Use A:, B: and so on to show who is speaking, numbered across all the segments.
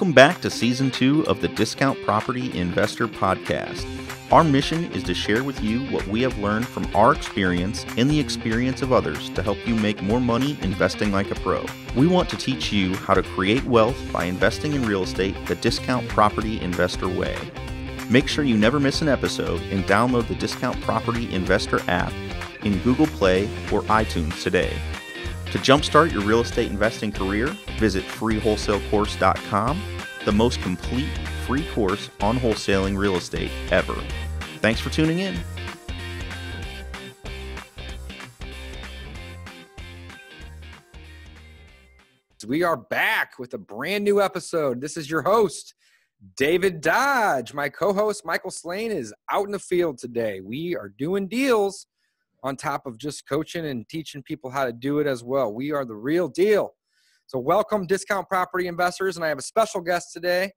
A: Welcome back to season two of the Discount Property Investor Podcast. Our mission is to share with you what we have learned from our experience and the experience of others to help you make more money investing like a pro. We want to teach you how to create wealth by investing in real estate the Discount Property Investor way. Make sure you never miss an episode and download the Discount Property Investor app in Google Play or iTunes today. To jumpstart your real estate investing career, visit freewholesalecourse.com, the most complete free course on wholesaling real estate ever. Thanks for tuning in.
B: We are back with a brand new episode. This is your host, David Dodge. My co host, Michael Slane, is out in the field today. We are doing deals on top of just coaching and teaching people how to do it as well. We are the real deal. So, welcome, discount property investors. And I have a special guest today,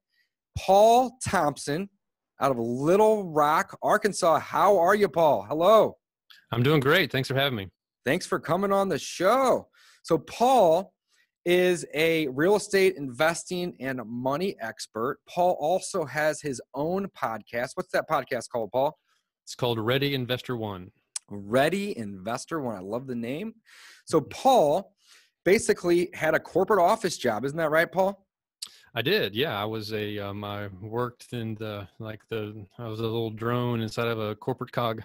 B: Paul Thompson out of Little Rock, Arkansas. How are you, Paul? Hello.
C: I'm doing great. Thanks for having me.
B: Thanks for coming on the show. So, Paul is a real estate investing and money expert. Paul also has his own podcast. What's that podcast called, Paul?
C: It's called Ready Investor One.
B: Ready Investor One. I love the name. So Paul basically had a corporate office job, isn't that right, Paul?
C: I did. Yeah, I was a um, I worked in the like the I was a little drone inside of a corporate cog.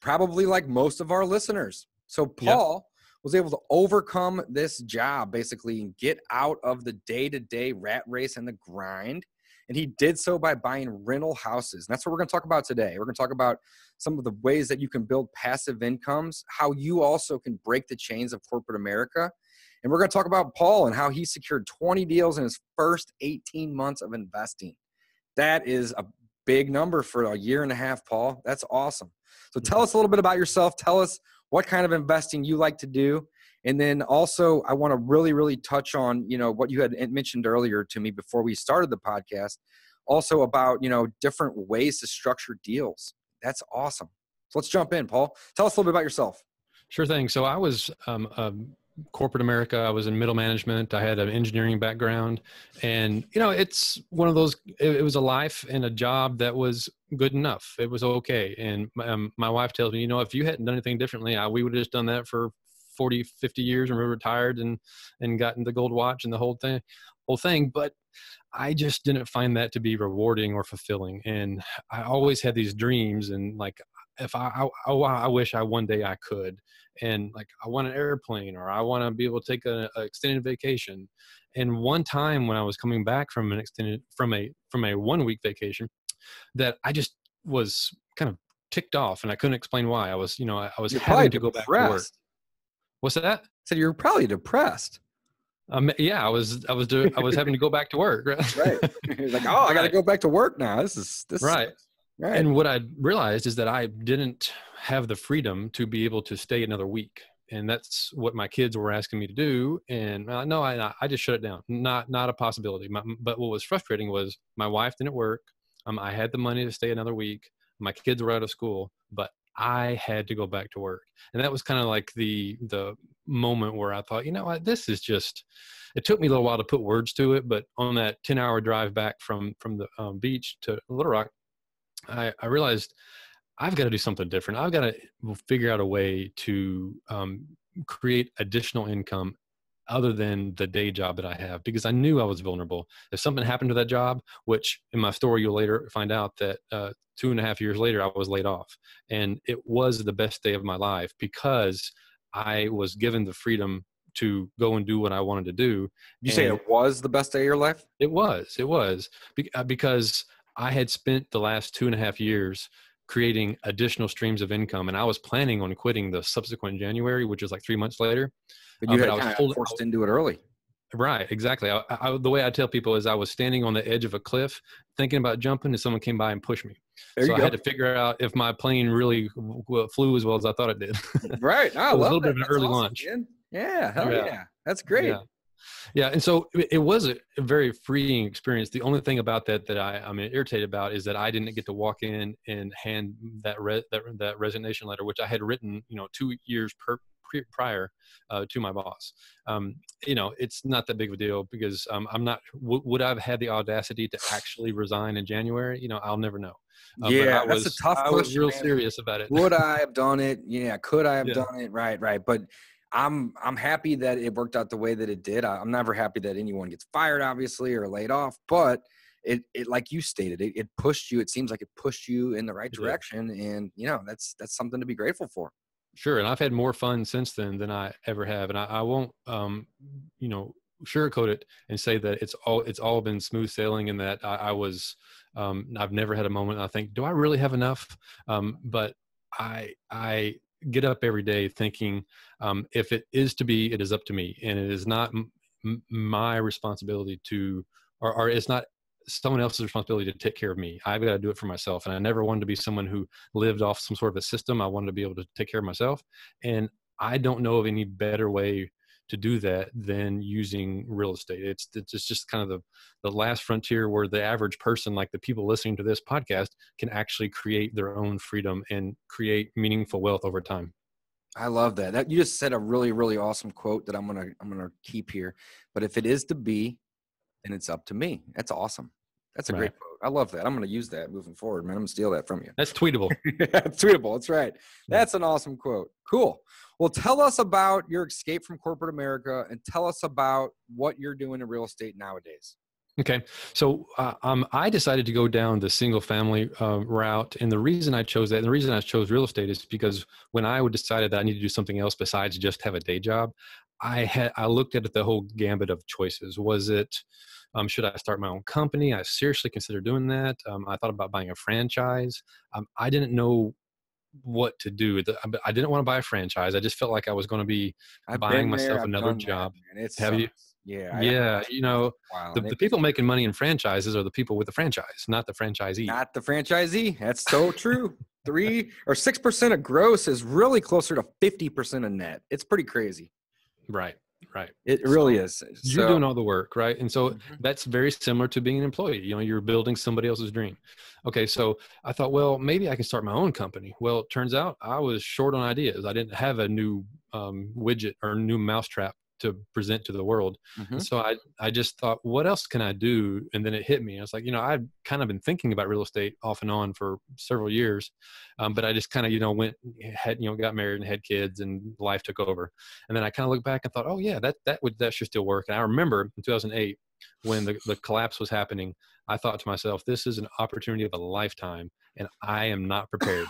B: Probably like most of our listeners. So Paul was able to overcome this job basically and get out of the day-to-day rat race and the grind and he did so by buying rental houses. And that's what we're going to talk about today. We're going to talk about some of the ways that you can build passive incomes, how you also can break the chains of corporate America. And we're going to talk about Paul and how he secured 20 deals in his first 18 months of investing. That is a big number for a year and a half, Paul. That's awesome. So tell mm-hmm. us a little bit about yourself. Tell us what kind of investing you like to do and then also, I want to really, really touch on, you know, what you had mentioned earlier to me before we started the podcast, also about, you know, different ways to structure deals. That's awesome. So let's jump in, Paul. Tell us a little bit about yourself.
C: Sure thing. So I was um, corporate America. I was in middle management. I had an engineering background, and you know, it's one of those. It, it was a life and a job that was good enough. It was okay. And um, my wife tells me, you know, if you hadn't done anything differently, I, we would have just done that for 40, 50 years and retired and, and gotten the gold watch and the whole thing, whole thing. But I just didn't find that to be rewarding or fulfilling. And I always had these dreams and like, if I, I, oh, I, I wish I one day I could, and like I want an airplane or I want to be able to take an extended vacation. And one time when I was coming back from an extended from a from a one week vacation, that I just was kind of ticked off and I couldn't explain why. I was, you know, I, was
B: You're
C: having to go back to work. What's that?
B: said you're probably depressed.
C: Um, yeah, I was, I was doing, I was having to go back to work.
B: right. You're like, oh, I got to go back to work now. This is this.
C: Right. right. And what I realized is that I didn't have the freedom to be able to stay another week, and that's what my kids were asking me to do. And uh, no, I, I just shut it down. Not, not a possibility. My, but what was frustrating was my wife didn't work. Um, I had the money to stay another week. My kids were out of school, but I had to go back to work. And that was kind of like the the moment where I thought, you know what, this is just it took me a little while to put words to it, but on that 10 hour drive back from from the um, beach to Little Rock, I, I realized I've got to do something different. I've got to figure out a way to um, create additional income other than the day job that I have because I knew I was vulnerable. If something happened to that job, which in my story you'll later find out that uh, two and a half years later I was laid off, and it was the best day of my life because I was given the freedom to go and do what I wanted to do.
B: You say it was the best day of your life?
C: It was. It was uh, because I had spent the last two and a half years creating additional streams of income, and I was planning on quitting the subsequent January, which was like three months later.
B: But you uh, had kind of forced into it early.
C: Right, exactly. I, I, the way I tell people is I was standing on the edge of a cliff thinking about jumping and someone came by and pushed me. There so I go. had to figure out if my plane really flew as well as I thought it did.
B: right. i was
C: a little bit of an early awesome, launch.
B: Man. Yeah, hell yeah. yeah. That's great.
C: Yeah. Yeah, and so it was a, very freeing experience. The only thing about that that I, I'm irritated about is that I didn't get to walk in and hand that re, that, that resignation letter, which I had written, you know, two years per, pre- prior uh, to my boss. Um, you know, it's not that big of a deal because um, I'm not. W- would I have had the audacity to actually resign in January? You know, I'll never know.
B: Uh, yeah, was, that's a tough
C: I
B: question.
C: was real
B: man.
C: serious about it.
B: Would I have done it? Yeah. Could I have
C: Yeah.
B: done it? Right. Right. But I'm I'm happy that it worked out the way that it did. I, I'm never happy that anyone gets fired, obviously, or laid off. But it, it like you stated, it, it pushed you. It seems like it pushed you in the right
C: It did.
B: direction, and you know that's that's something to be grateful for.
C: Sure, and I've had more fun since then than I ever have, and I, I won't, um, you know, sugarcoat it and say that it's all it's all been smooth sailing and that I, I was, um, I've never had a moment I think, do I really have enough? Um, but I I get up every day thinking, um, if it is to be, it is up to me, and it is not my responsibility to, or, or it's not someone else's responsibility to take care of me. I've got to do it for myself. And I never wanted to be someone who lived off some sort of a system. I wanted to be able to take care of myself. And I don't know of any better way to do that than using real estate. It's it's just kind of the the last frontier where the average person, like the people listening to this podcast, can actually create their own freedom and create meaningful wealth over time.
B: I love that. That you just said a really really awesome quote that I'm gonna I'm gonna keep here. But if it is to be, then it's up to me. That's awesome. That's a great quote. I love that. I'm gonna use that moving forward, man. I'm gonna steal that from you.
C: That's tweetable.
B: That's tweetable. That's right. That's an awesome quote. Cool. Well, tell us about your escape from corporate America and tell us about what you're doing in real estate nowadays.
C: Okay, so uh, um, I decided to go down the single family uh, route, and the reason I chose that, and the reason I chose real estate is because when I would decided that I need to do something else besides just have a day job, I had I looked at the whole gambit of choices. Was it um, should I start my own company? I seriously considered doing that. Um, I thought about buying a franchise. Um, I didn't know what to do. I didn't want to buy a franchise. I just felt like I was going to be
B: I've
C: Buying myself another
B: that,
C: job.
B: man.
C: Have you?
B: Yeah. I-
C: yeah, you know.
B: wow.
C: the, the people making money in franchises are the people with the franchise, not the franchisee.
B: not the franchisee. That's so true. Three or six percent of gross is really closer to fifty percent of net. It's pretty crazy.
C: right, right.
B: It really is.
C: You're doing all the work, right? And so
B: Mhm.
C: that's very similar to being an employee. You know, you're building somebody else's dream. Okay, so I thought, well, maybe I can start my own company. Well, it turns out I was short on ideas. I didn't have a new um, widget or new mousetrap to present to the world.
B: Mhm.
C: So I, I just thought, what else can I do? And then it hit me. I was like, you know, I've kind of been thinking about real estate off and on for several years, um, but I just kind of, you know, went had, you know, got married and had kids, and life took over. And then I kind of looked back and thought, oh yeah, that that would that should still work. And I remember in 2008 when the the collapse was happening, I thought to myself, this is an opportunity of a lifetime, and I am not prepared.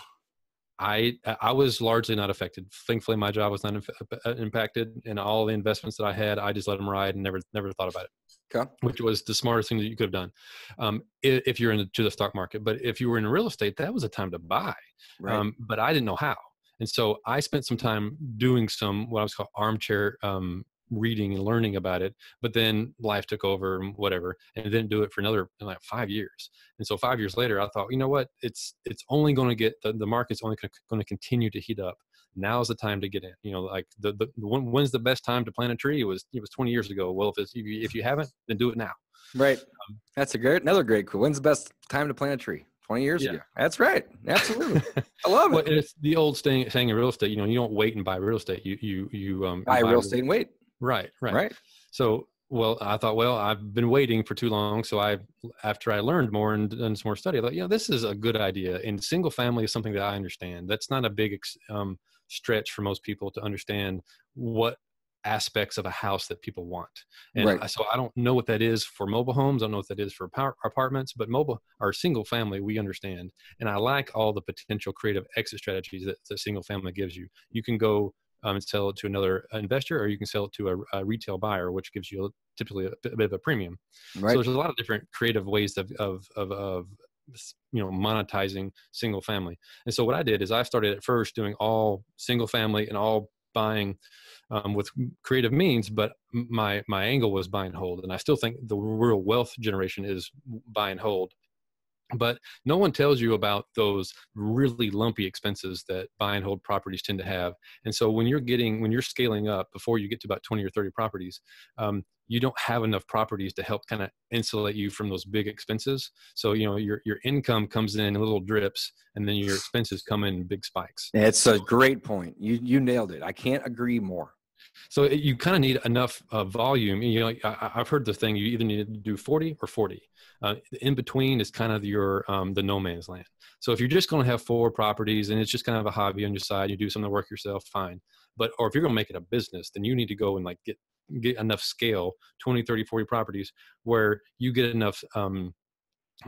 C: I I was largely not affected. Thankfully, my job was not inf- uh, impacted, and all the investments that I had, I just let them ride and never never thought about it.
B: Okay.
C: Which was the smartest thing that you could have done, um, if you're into the stock market. But if you were in real estate, that was a time to buy.
B: Right.
C: Um, but I didn't know how, and so I spent some time doing some what I was called armchair um, reading and learning about it. But then life took over and whatever, and didn't do it for another like five years. And so five years later, I thought, you know what? It's it's only going to get the, the market's only going to continue to heat up. Now's the time to get in. You know, like the, the when, when's the best time to plant a tree? It was it was 20 years ago. Well, if it's if you, if you haven't, then do it now.
B: right.
C: um,
B: That's a great another great quote. When's the best time to plant a tree? Twenty years
C: Yeah.
B: ago. That's right. Absolutely. I love
C: well,
B: it.
C: it's the old saying, saying in real estate. You know, you don't wait and buy real estate. You you you um you
B: Buy real estate and wait.
C: Right, right,
B: Right.
C: So, well, I thought, well, I've been waiting for too long. So I, after I learned more and done some more study, I thought, you know, this is a good idea. And single family is something that I understand. That's not a big um, stretch for most people to understand what aspects of a house that people want. And
B: Right.
C: I- so I don't know what that is for mobile homes. I don't know what that is for power, apartments, but mobile or single family, we understand. And I like all the potential creative exit strategies that the single family gives you. You can go um, and sell it to another investor, or you can sell it to a, a retail buyer, which gives you typically a, bit a bit of a premium.
B: Right.
C: So there's a lot of different creative ways of, of, of, of you know monetizing single family. And so what I did is I started at first doing all single family and all buying um, with creative means, but my my angle was buy and hold, and I still think the real wealth generation is buy and hold. But no one tells you about those really lumpy expenses that buy and hold properties tend to have. And so when you're getting when you're scaling up before you get to about 20 or 30 properties um, you don't have enough properties to help kind of insulate you from those big expenses. So you know your, your income comes in little drips and then your expenses come in big spikes.
B: It's a great point. You you nailed it. I can't agree more
C: so you kind of need enough uh, volume. You know, I, have heard the thing: you either need to do 40 or 40. Uh, in between is kind of your um, the no man's land. So if you're just going to have four properties and it's just kind of a hobby on your side, you do some of the work yourself, fine. But or if you're going to make it a business, then you need to go and like get get enough scale, 20, 30, 40 properties, where you get enough um,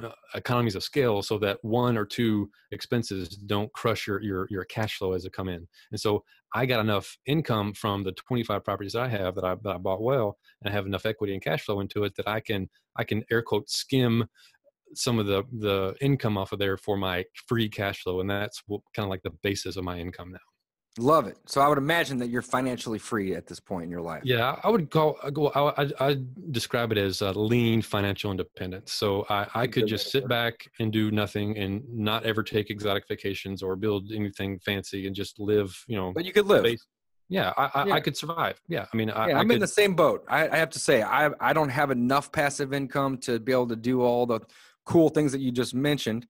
C: uh, economies of scale so that one or two expenses don't crush your, your your cash flow as it come in. And so i got enough income from the 25 properties i have that i, that I bought well and I have enough equity and cash flow into it that i can i can air quote skim some of the the income off of there for my free cash flow. And that's kind of like the basis of my income now
B: Love it. So I would imagine that you're financially free at this point in your life.
C: Yeah, I would call. I, I, I describe it as a lean financial independence. So I, I could just sit back and do nothing and not ever take exotic vacations or build anything fancy and just live. You know,
B: but you could live. Base.
C: Yeah, I, I, yeah. I, could survive. Yeah, I mean, I,
B: yeah, I'm
C: I
B: in the same boat. I, I have to say, I I don't have enough passive income to be able to do all the cool things that you just mentioned.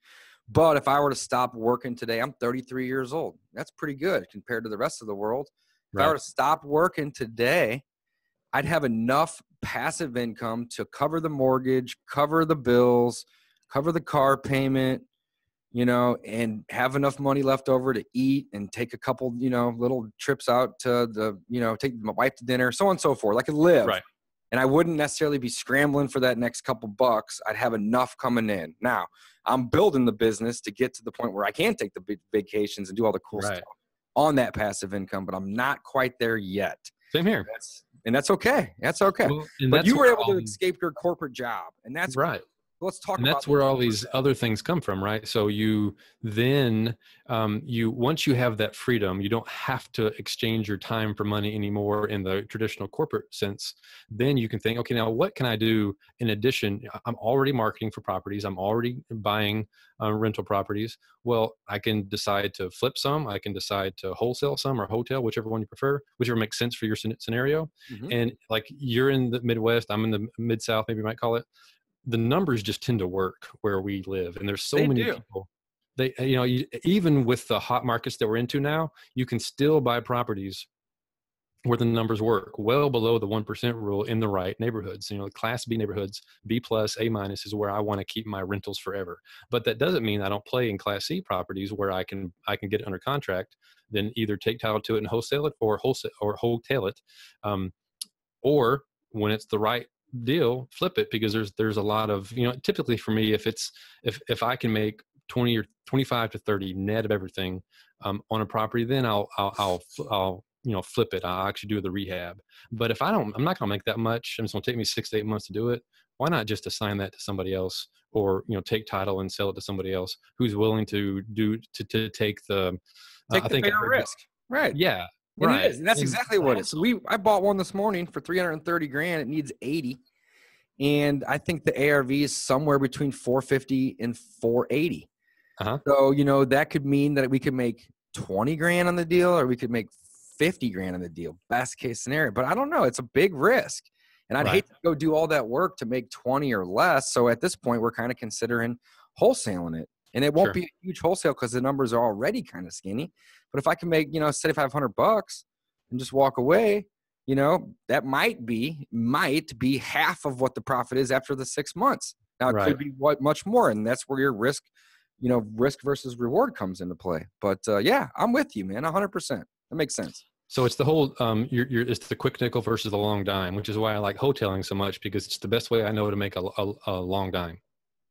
B: But if I were to stop working today, I'm 33 years old. That's pretty good compared to the rest of the world. If right. I were to stop working today, I'd have enough passive income to cover the mortgage, cover the bills, cover the car payment, you know, and have enough money left over to eat and take a couple, you know, little trips out to the, you know, take my wife to dinner, so on and so forth. I could live.
C: Right.
B: And I wouldn't necessarily be scrambling for that next couple bucks. I'd have enough coming in. Now, I'm building the business to get to the point where I can take the big vacations and do all the cool right. stuff on that passive income, but I'm not quite there yet.
C: Same here.
B: That's, and that's okay. That's okay. Well, but you were able to escape your corporate job, and that's
C: right
B: let's talk
C: and that's where all these other things come from right? So you then um, you once you have that freedom you don't have to exchange your time for money anymore in the traditional corporate sense. Then you can think okay now what can i do in addition? I'm already marketing for properties. I'm already buying uh, rental properties. Well i can decide to flip some. I can decide to wholesale some or wholetail whichever one you prefer whichever makes sense for your scenario. Mm-hmm. and like you're in the midwest. I'm in the mid south maybe you might call it the numbers just tend to work where we live and there's so they many do. people they you know even with the hot markets that we're into now you can still buy properties where the numbers work well below the 1% rule in the right neighborhoods you know class b neighborhoods b plus a minus is where i want to keep my rentals forever but that doesn't mean i don't play in class c properties where i can i can get it under contract then either take title to it and wholesale it or wholesale or wholesale it um, or when it's the right deal flip it because there's there's a lot of you know typically for me if it's if if i can make 20 or 25 to 30 net of everything um, on a property then I'll, I'll i'll i'll you know flip it. I'll actually do the rehab. But if i don't i'm not going to make that much and it's going to take me six to eight months to do it why not just assign that to somebody else? Or you know take title and sell it to somebody else who's willing to do to, to take the
B: uh, take uh, the I think risk. Right.
C: Yeah
B: right. it is. And that's exactly what it is. So we I bought one this morning for 330 grand. It needs 80. And I think the ARV is somewhere between 450 and 480. Uh-huh. So, you know, that could mean that we could make 20 grand on the deal or we could make 50 grand on the deal. Best case scenario. But I don't know. It's a big risk. And I'd right. hate to go do all that work to make 20 or less. So at this point, we're kind of considering wholesaling it. And it won't sure. be a huge wholesale because the numbers are already kind of skinny. But if I can make, you know, 7,500 bucks and just walk away, you know, that might be, might be half of what the profit is after the six months. Now it right. could be what much more. And that's where your risk, you know, risk versus reward comes into play. But uh, yeah, I'm with you, man. 100%. That makes sense.
C: So it's the whole um, you're, you're, it's the quick nickel versus the long dime, which is why I like wholetailing so much because it's the best way I know to make a, a, a long dime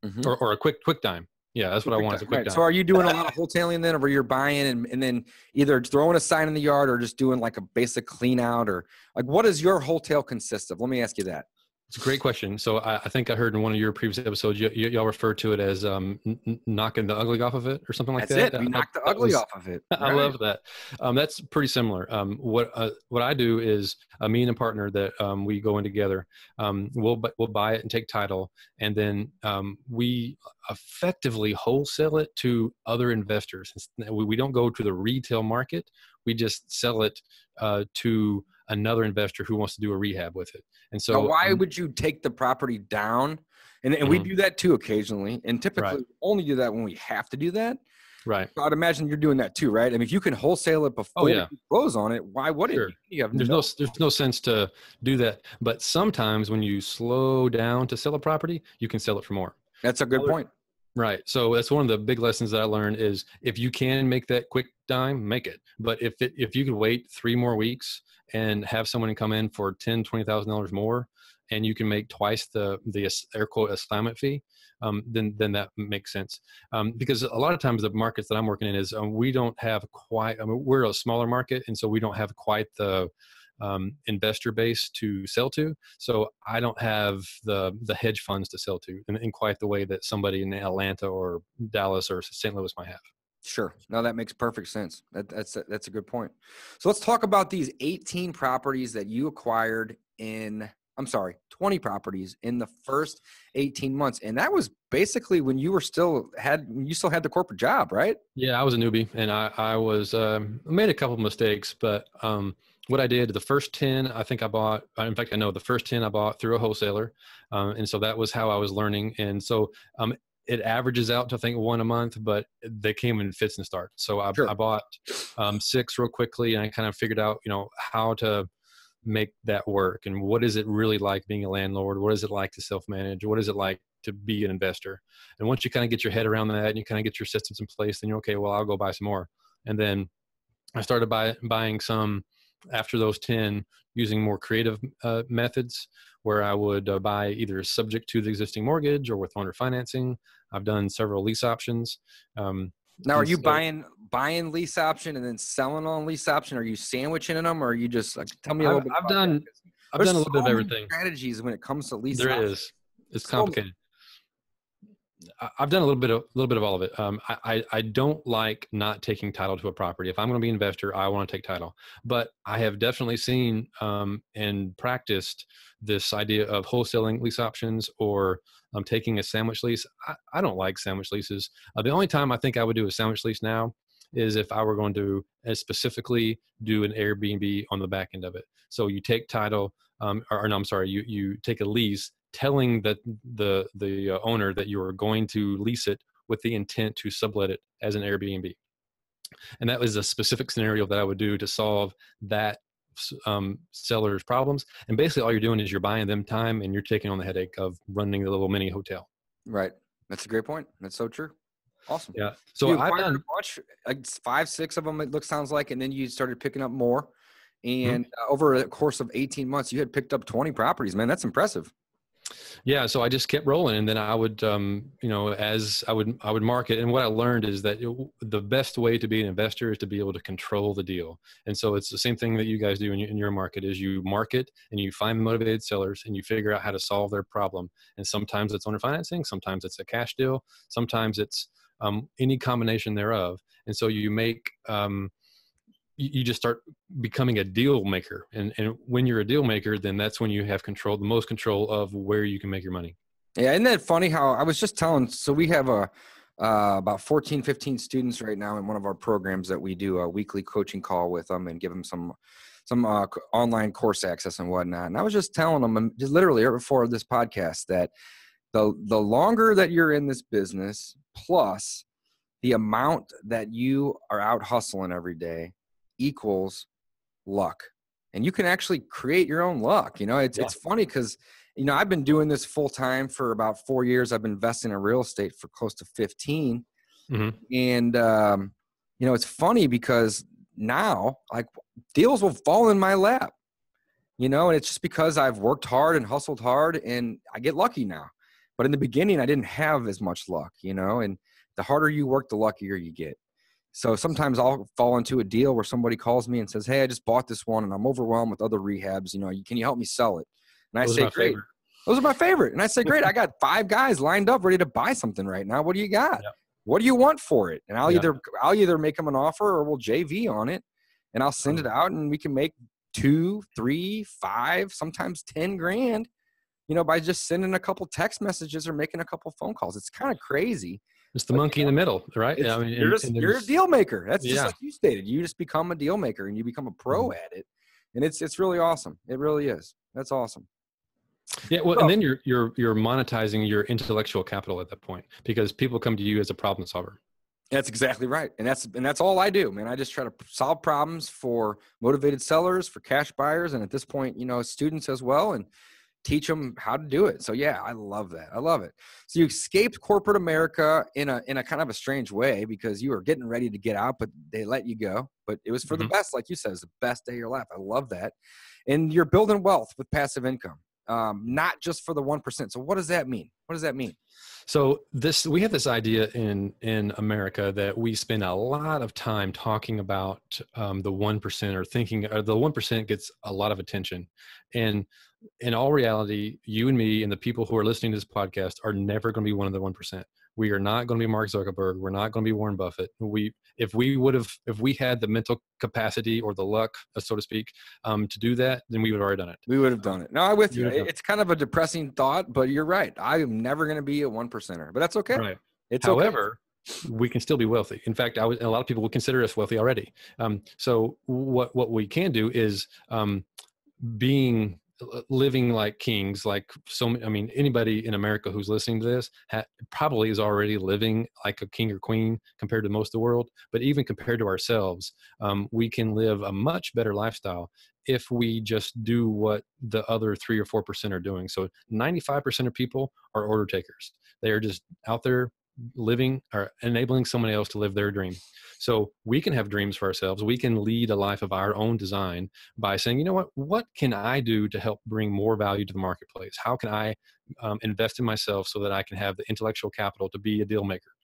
C: mm-hmm. or, or a quick quick dime. Yeah, that's what I want. Right.
B: So are you doing a lot of wholesaling then, or are you're buying and, and then either throwing a sign in the yard or just doing like a basic clean out or like what does your wholesale consist of? Let me ask you that.
C: It's a great question. So I, I, think I heard in one of your previous episodes, you, you, all refer to it as um, n- knocking the ugly off of it or something like
B: that's
C: that.
B: It. We knock the ugly was, off of it.
C: Right. I love that. Um, that's pretty similar. Um, what uh, what I do is uh, me and a partner that um, we go in together. Um, we'll we'll buy it and take title, and then um, we effectively wholesale it to other investors. We, we don't go to the retail market. We just sell it uh, to another investor who wants to do a rehab with it. And so,
B: now why um, would you take the property down? And, and mm-hmm. we do that too occasionally. And typically, right. only do that when we have to do that.
C: Right.
B: So I'd imagine you're doing that too, right? I mean, if you can wholesale it oh, before oh, yeah. you close on it, why wouldn't sure. you? you
C: have there's no, there's no sense to do that. But sometimes when you slow down to sell a property, you can sell it for more.
B: That's a good point.
C: Right. So that's one of the big lessons that I learned is if you can make that quick dime, make it. But if it, if you could wait three more weeks and have someone come in for ten, twenty thousand dollars more, and you can make twice the the air quote assignment fee, um, then then that makes sense. Um, because a lot of times the markets that I'm working in is um, we don't have quite. I mean, we're a smaller market, and so we don't have quite the um, investor base to sell to. So I don't have the the hedge funds to sell to in, in quite the way that somebody in Atlanta or Dallas or St. Louis might have.
B: Sure. No, that makes perfect sense. That, that's a, that's a good point. So let's talk about these 18 properties that you acquired in. I'm sorry, 20 properties in the first 18 months, and that was basically when you were still had you still had the corporate job, right?
C: Yeah, I was a newbie, and I I was um, made a couple of mistakes, but um, what I did, the first 10, I think I bought, uh, in fact, I know the first 10 I bought through a wholesaler. Um, and so that was how I was learning. And so um, it averages out to, I think, one a month, but they came in fits and starts. So I, sure. I bought um, six real quickly and I kind of figured out, you know, how to make that work and what is it really like being a landlord? What is it like to self manage? What is it like to be an investor? And once you kind of get your head around that and you kind of get your systems in place, then you're okay, well, I'll go buy some more. And then I started buy, buying some after those 10 using more creative uh, methods where I would uh, buy either subject to the existing mortgage or with owner financing. I've done several lease options. Um,
B: now, are you so, buying buying lease option and then selling on lease option? Are you sandwiching them, or are you just like tell me a little
C: I've,
B: bit?
C: I've done I've done a little so bit of everything.
B: Strategies when it comes to lease.
C: There
B: option.
C: is. It's complicated. I've done a little bit of a little bit of all of it. Um, I, I don't like not taking title to a property. If I'm going to be an investor, I want to take title. But I have definitely seen um, and practiced this idea of wholesaling lease options or um, taking a sandwich lease. I, I don't like sandwich leases. Uh, the only time I think I would do a sandwich lease now is if I were going to uh, specifically do an Airbnb on the back end of it. So you take title, um, or, or no, I'm sorry, you you take a lease telling the the the uh, owner that you are going to lease it with the intent to sublet it as an Airbnb. And that was a specific scenario that I would do to solve that um, seller's problems. And basically, all you're doing is you're buying them time and you're taking on the headache of running the little mini hotel.
B: Right. That's a great point. That's so true. Awesome.
C: Yeah. So I've done
B: a bunch, like five, six of them. It looks sounds like, and then you started picking up more. Mm-hmm. And mm-hmm. over the course of 18 months, you had picked up 20 properties. Man, that's impressive.
C: Yeah, so I just kept rolling, and then I would, um, you know, as I would, I would market. And what I learned is that it, the best way to be an investor is to be able to control the deal. And so it's the same thing that you guys do in, in your market: is you market and you find motivated sellers, and you figure out how to solve their problem. And sometimes it's owner financing, sometimes it's a cash deal, sometimes it's um, any combination thereof. And so you make um, you just start becoming a deal maker. And, and when you're a deal maker then that's when you have control the most control of where you can make your money.
B: Yeah isn't that funny how i was just telling so we have a uh, about 14 15 students right now in one of our programs that we do a weekly coaching call with them and give them some some uh, online course access and whatnot. And i was just telling them just literally before this podcast that the the longer that you're in this business plus the amount that you are out hustling every day equals luck. And you can actually create your own luck. You know, it's, yeah. it's funny because, you know, I've been doing this full time for about four years. I've been investing in real estate for close to 15. Mm-hmm. And, um, you know, it's funny because now, like, deals will fall in my lap, you know, and it's just because I've worked hard and hustled hard and I get lucky now. But in the beginning, I didn't have as much luck, you know, and the harder you work, the luckier you get. So sometimes I'll fall into a deal where somebody calls me and says, "Hey, I just bought this one and I'm overwhelmed with other rehabs. You know, can you help me sell it?" And I say, "Great." Those are my favorite. And I say, great, I got five guys lined up ready to buy something right now. What do you got? Yeah. What do you want for it? And I'll yeah. either I'll either make them an offer or we'll JV on it, and I'll send mm-hmm. it out, and we can make two, three, five, sometimes ten grand, you know, by just sending a couple text messages or making a couple phone calls. It's kind of crazy.
C: It's the monkey in the middle, right?
B: I mean, you're, just, you're a deal maker. That's just like you stated. You just become a deal maker and you become a pro mm-hmm. at it, and it's it's really awesome. It really is. That's awesome.
C: Yeah, well, so, and then you're you're you're monetizing your intellectual capital at that point because people come to you as a problem solver.
B: That's exactly right, and that's and that's all I do, man. I just try to solve problems for motivated sellers, for cash buyers, and at this point, you know, students as well, and teach them how to do it. So yeah, I love that. I love it. So you escaped corporate America in a in a kind of a strange way because you were getting ready to get out, but they let you go. But it was for mm-hmm. the best, like you said, it's the best day of your life. I love that. And you're building wealth with passive income um, not just for the 1%. So what does that mean? What does that mean?
C: So this we have this idea in in America that we spend a lot of time talking about um, the one percent or thinking or the one percent gets a lot of attention, and in all reality, you and me and the people who are listening to this podcast are never going to be one of the one percent. We are not going to be Mark Zuckerberg. We're not going to be Warren Buffett. We, if we would have, if we had the mental capacity or the luck, uh, so to speak, um, to do that, then we would have already done it.
B: We would have done it. No, I'm with you. It's kind of a depressing thought, but you're right. I am never going to be a one percenter, but that's okay.
C: Right. It's however. Okay. We can still be wealthy. In fact, I was, a lot of people would consider us wealthy already. Um, so what what we can do is um, being living like kings like so many i mean anybody in america who's listening to this ha- probably is already living like a king or queen compared to most of the world but even compared to ourselves um, we can live a much better lifestyle if we just do what the other three or four percent are doing. So 95% of people are order takers. They are just out there living or enabling someone else to live their dream. So we can have dreams for ourselves. We can lead a life of our own design by saying, you know what, what can I do to help bring more value to the marketplace? How can I um, invest in myself so that I can have the intellectual capital to be a deal maker?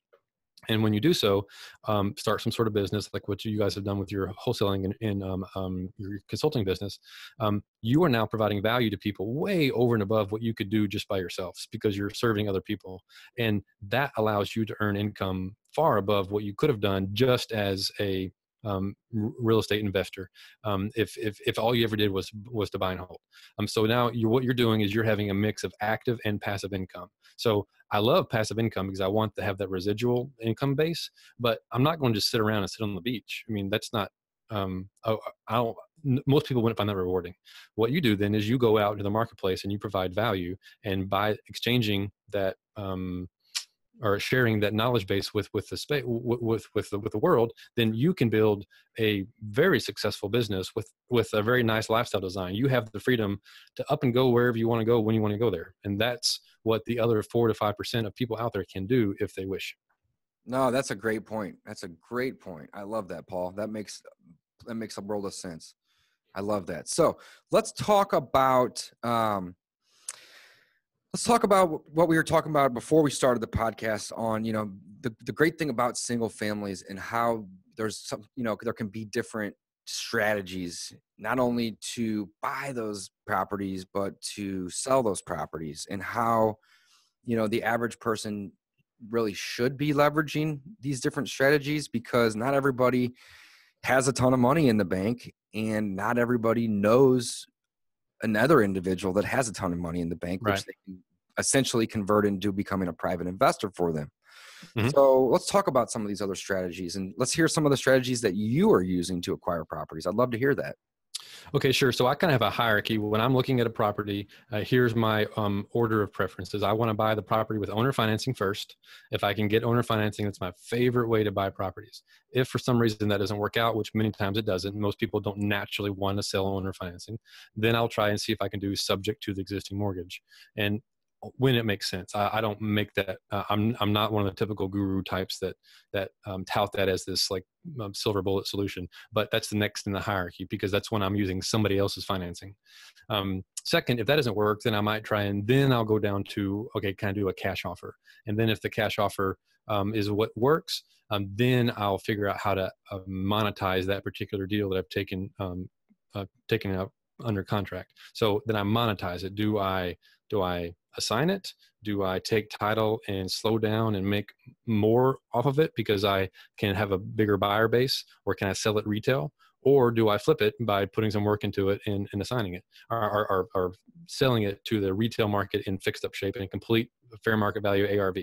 C: And when you do so um, start some sort of business like what you guys have done with your wholesaling and, and um, um, your consulting business um, you are now providing value to people way over and above what you could do just by yourselves because you're serving other people. And that allows you to earn income far above what you could have done just as a um, real estate investor um, if, if, if all you ever did was was to buy and hold. Um, so now you what you're doing is you're having a mix of active and passive income. So i love passive income because i want to have that residual income base but i'm not going to just sit around and sit on the beach. I mean that's not um, I, I don't most people wouldn't find that rewarding. What you do then is you go out into the marketplace and you provide value, and by exchanging that um, or sharing that knowledge base with with the space with with the, with the world then you can build a very successful business with with a very nice lifestyle design. You have the freedom to up and go wherever you want to go when you want to go there and that's what the other 4 to 5% of people out there can do if they wish.
B: No that's a great point. That's a great point. I love that paul. That makes that makes a world of sense. I love that. So let's talk about um let's talk about what we were talking about before we started the podcast on you know the, the great thing about single families and how there's some you know there can be different strategies not only to buy those properties but to sell those properties and how you know the average person really should be leveraging these different strategies because not everybody has a ton of money in the bank and not everybody knows another individual that has a ton of money in the bank, right. which they can essentially convert into becoming a private investor for them. Mm-hmm. So let's talk about some of these other strategies and let's hear some of the strategies that you are using to acquire properties. I'd love to hear that.
C: Okay, sure. So I kind of have a hierarchy. When I'm looking at a property, uh, here's my um, order of preferences. I want to buy the property with owner financing first. If I can get owner financing, that's my favorite way to buy properties. If for some reason that doesn't work out, which many times it doesn't, most people don't naturally want to sell owner financing, then I'll try and see if I can do subject to the existing mortgage. And when it makes sense. I, I don't make that. Uh, I'm I'm not one of the typical guru types that that um, tout that as this like um, silver bullet solution. But that's the next in the hierarchy because that's when I'm using somebody else's financing. Um, second, if that doesn't work, then I might try and then I'll go down to okay, can I do a cash offer? And then if the cash offer um, is what works, um, then I'll figure out how to uh, monetize that particular deal that I've taken um, uh, taken out under contract. So then I monetize it. Do I Do I assign it? Do I take title and slow down and make more off of it because I can have a bigger buyer base, or can I sell it retail? Or do I flip it by putting some work into it and, and assigning it, or, or, or selling it to the retail market in fixed up shape and complete fair market value ARV?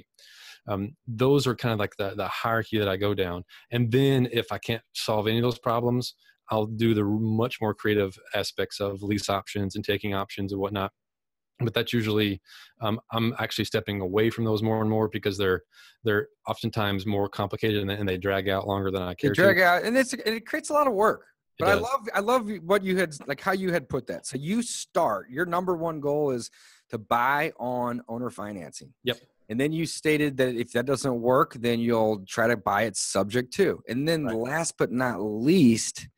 C: Um, those are kind of like the, the hierarchy that I go down. And then if I can't solve any of those problems, I'll do the much more creative aspects of lease options and taking options and whatnot. But that's usually um, I'm actually stepping away from those more and more because they're they're oftentimes more complicated and, and they drag out longer than I care.
B: They drag
C: to.
B: out, and it's it creates a lot of work. But I love I love what you had like how you had put that. So you start your number one goal is to buy on owner financing.
C: Yep.
B: And then you stated that if that doesn't work, then you'll try to buy it subject to. And then right. last but not least,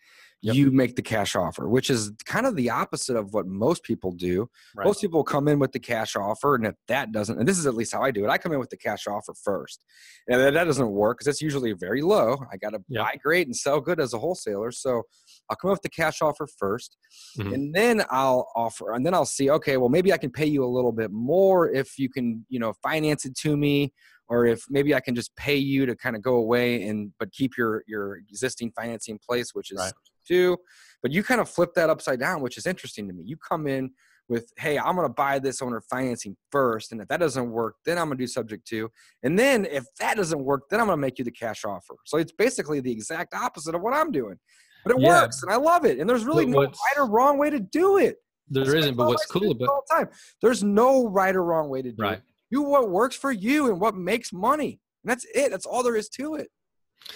B: Yep. you make the cash offer, which is kind of the opposite of what most people do. Right. Most people come in with the cash offer, and if that doesn't, and this is at least how I do it, I come in with the cash offer first. And that doesn't work because it's usually very low. I got to yep. buy great and sell good as a wholesaler. So I'll come up with the cash offer 1st mm-hmm. and then I'll offer, and then I'll see, okay, well, maybe I can pay you a little bit more if you can, you know, finance it to me or if maybe I can just pay you to kind of go away and but keep your your existing financing in place, which is right. Too. But you kind of flip that upside down, which is interesting to me. You come in with, hey, I'm going to buy this owner financing first, and if that doesn't work, then I'm going to do subject to, and then if that doesn't work, then I'm going to make you the cash offer. So it's basically the exact opposite of what I'm doing, but it yeah. works, and I love it. And there's really no right or wrong way to do it.
C: There isn't, but what's cool about
B: all the time, there's no right or wrong way to do right. it do what works for you and what makes money. And that's it. That's all there is to it.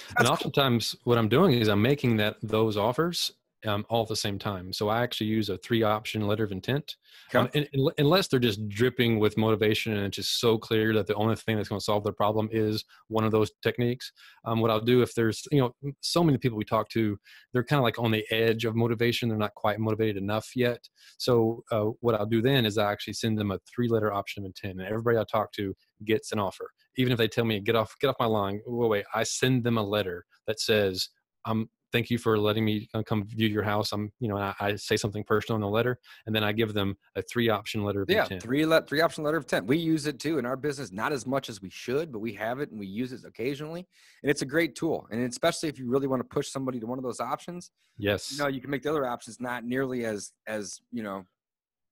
C: That's and oftentimes cool. what I'm doing is I'm making that those offers um, all at the same time. So I actually use a three option letter of intent, okay. um, and, and, unless they're just dripping with motivation and it's just so clear that the only thing that's going to solve their problem is one of those techniques. Um, what I'll do if there's you know so many people we talk to, they're kind of like on the edge of motivation. They're not quite motivated enough yet. So uh, what I'll do then is I actually send them a three letter option of intent, and everybody I talk to gets an offer. Even if they tell me get off get off my line, wait, wait, I send them a letter that says I'm thank you for letting me uh, come view your house. I'm, you know, I, I, say something personal in the letter, and then I give them a three option letter of
B: yeah,
C: intent.
B: three let three option letter of intent. We use it too in our business, not as much as we should, but we have it and we use it occasionally, and it's a great tool. And especially if you really want to push somebody to one of those options,
C: yes,
B: you know, you can make the other options not nearly as as you know.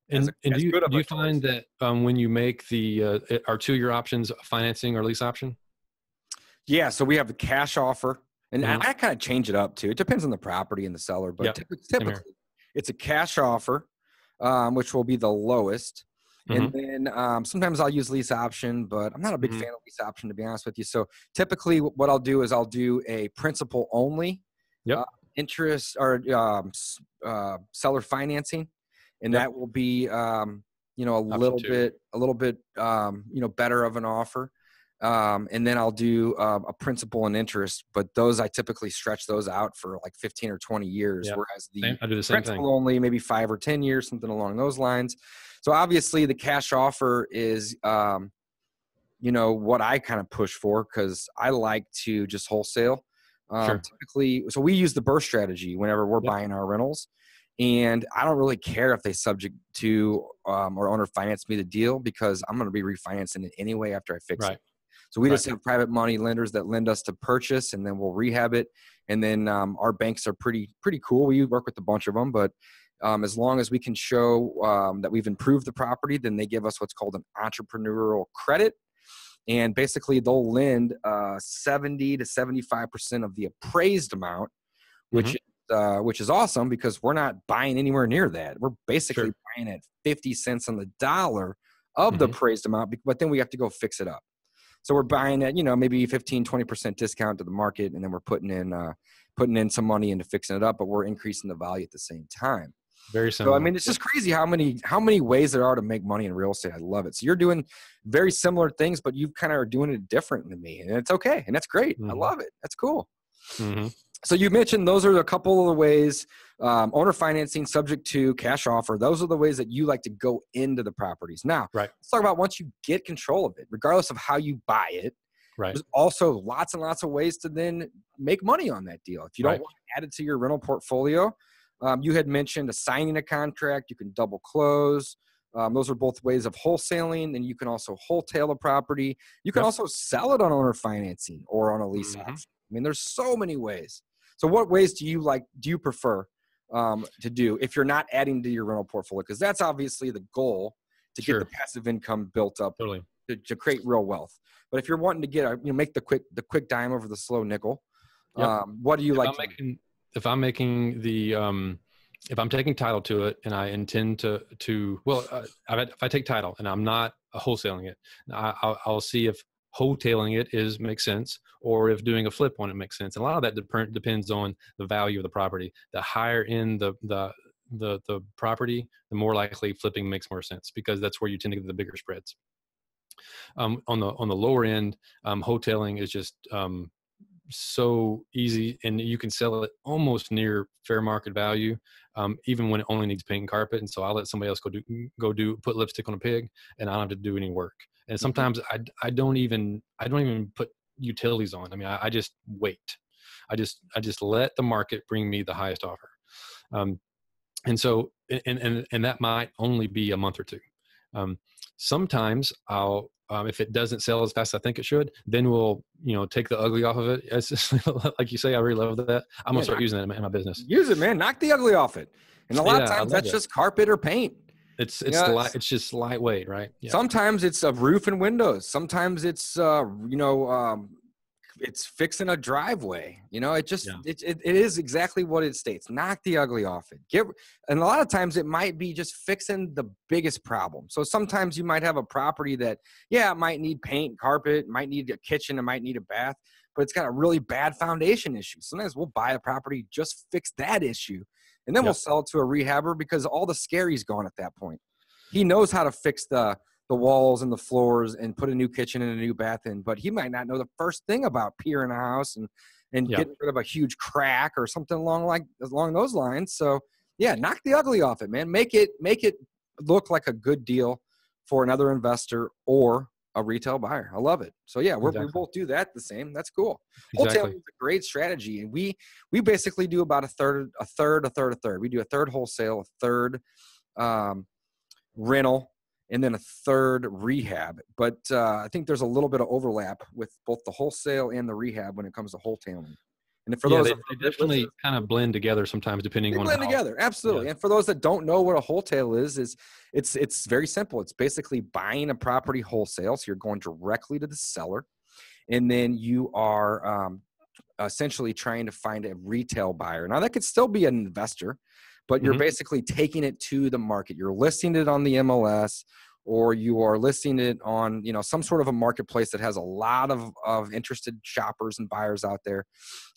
C: And, a, and do you, do you find that um, when you make the uh, our two year options financing or lease option?
B: Yeah, so we have the cash offer and mm-hmm. I, I kind of change it up too. It depends on the property and the seller, but yep. typically it's a cash offer, um, which will be the lowest. Mm-hmm. And then um, sometimes I'll use lease option, but I'm not a big mm-hmm. fan of lease option to be honest with you. So typically, what I'll do is I'll do a principal only
C: yep. uh,
B: interest or um, uh, seller financing, and yep. that will be um, you know a option little two. bit a little bit um, you know better of an offer um, and then I'll do uh, a principal and interest. But those I typically stretch those out for like 15 or 20 years,
C: yep.
B: whereas the,
C: same, I do the same
B: principal
C: thing.
B: only maybe five or 10 years, something along those lines. So obviously, the cash offer is, um, you know, what I kind of push for because I like to just wholesale. Um, sure. Typically, so we use the BRRRR strategy whenever we're yep. buying our rentals. And I don't really care if they subject to um, or owner finance me the deal because I'm going to be refinancing it anyway after I fix
C: right.
B: it. So we right. just have private money lenders that lend us to purchase, and then we'll rehab it. And then um, our banks are pretty pretty cool. We work with a bunch of them, but um, as long as we can show um, that we've improved the property, then they give us what's called an entrepreneurial credit. And basically, they'll lend uh, 70 to 75 percent of the appraised amount, which mm-hmm. uh, which is awesome because we're not buying anywhere near that. We're basically sure. buying at 50 cents on the dollar of mm-hmm. the appraised amount, but then we have to go fix it up. So we're buying at, you know, maybe 15, 20% discount to the market. And then we're putting in, uh, putting in some money into fixing it up, but we're increasing the value at the same time.
C: Very simple.
B: So I mean, it's just crazy how many how many ways there are to make money in real estate. I love it. So you're doing very similar things, but you kind of are doing it different than me, and it's okay, and that's great. Mm-hmm. I love it. That's cool. Mm-hmm. So you mentioned those are a couple of the ways um, owner financing, subject to cash offer. Those are the ways that you like to go into the properties. Now,
C: right.
B: let's talk about once you get control of it, regardless of how you buy it.
C: Right.
B: There's also lots and lots of ways to then make money on that deal. If you don't right. want to add it to your rental portfolio, um, you had mentioned assigning a contract. You can double close. Um, those are both ways of wholesaling, and you can also wholesale a property. You can
C: Yep.
B: also sell it on owner financing or on a lease
C: Mhm.
B: option. I mean, there's so many ways. So, what ways do you like? Do you prefer um, to do if you're not adding to your rental portfolio? Because that's obviously the goal to
C: Sure.
B: get the passive income built up
C: Totally.
B: to, to create real wealth. But if you're wanting to get a, you know make the quick the quick dime over the slow nickel,
C: Yep.
B: um, what do you
C: if
B: like?
C: I'm making, if I'm making the um, if I'm taking title to it and I intend to to well, uh, if I take title and I'm not wholesaling it, I, I'll, I'll see if wholetailing it is makes sense or if doing a flip on it makes sense. And a lot of that dep- depends on the value of the property. The higher end the the the the property, the more likely flipping makes more sense because that's where you tend to get the bigger spreads. Um, on the on the lower end, um, wholetailing is just um, so easy and you can sell it almost near fair market value um, even when it only needs paint and carpet and so i'll let somebody else go do go do put lipstick on a pig and i don't have to do any work and sometimes I, I don't even i don't even put utilities on i mean I, I just wait i just i just let the market bring me the highest offer um, and so and, and and that might only be a month or two um, sometimes i'll um, if it doesn't sell as fast as I think it should, then we'll, you know, take the ugly off of it. Just, like you say, I really love that. I'm gonna
B: Yeah,
C: start
B: I-
C: using that in my, in my business.
B: Use it, man. Knock the ugly off it. And a lot
C: Yeah,
B: of times that's
C: it.
B: just carpet or paint.
C: It's it's
B: Yeah,
C: li-
B: it's-
C: it's just lightweight, right? Yeah.
B: Sometimes it's a roof and windows. Sometimes it's uh, you know, um, it's fixing a driveway. You know, it just
C: Yeah.
B: it, it, it is exactly what it states. Knock the ugly off it. Get and a lot of times it might be just fixing the biggest problem. So sometimes you might have a property that yeah, it might need paint, carpet, might need a kitchen, it might need a bath, but it's got a really bad foundation issue. Sometimes we'll buy a property just fix that issue, and then we'll sell it to a rehabber because all the scary's gone at that point. He mm-hmm. knows how to fix the the walls and the floors and put a new kitchen and a new bath in, but he might not know the first thing about pier in a house and and
C: Yeah.
B: getting rid of a huge crack or something along like along those lines. So yeah, knock the ugly off it, man. Make it make it look like a good deal for another investor or a retail buyer. I love it. So yeah, we're, we both do that the same. That's cool.
C: exactly.
B: Wholesaling is a great strategy, and we we basically do about a third, a third, a third, a third. We do a third wholesale, a third um, rental, and then a third rehab. But uh, I think there's a little bit of overlap with both the wholesale and the rehab when it comes to wholetailing. And for
C: yeah,
B: those
C: they, they definitely kind of blend together sometimes depending
B: they
C: on
B: blend
C: how,
B: together absolutely. And for those that don't know what a wholesale is is it's it's very simple. It's basically buying a property wholesale so you're going directly to the seller and then you are um, essentially trying to find a retail buyer. Now that could still be an investor but you're
C: Mhm.
B: basically taking it to the market. You're listing it on the mls or you are listing it on you know some sort of a marketplace that has a lot of, of interested shoppers and buyers out there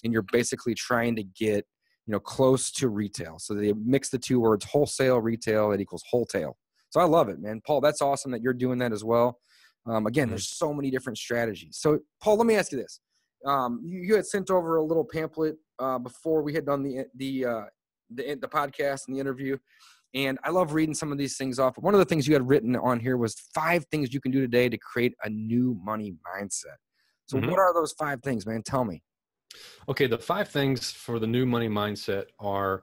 B: and you're basically trying to get you know close to retail. So they mix the two words wholesale retail it equals wholetail so i love it man. Paul that's awesome that you're doing that as well. Um, again
C: Mhm.
B: there's so many different strategies. So paul let me ask you this. Um, you, you had sent over a little pamphlet uh, before we had done the the uh, the, the podcast and the interview and I love reading some of these things off. One of the things you had written on here was five things you can do today to create a new money mindset. So,
C: Mhm.
B: what are those five things, man? Tell me.
C: Okay, the five things for the new money mindset are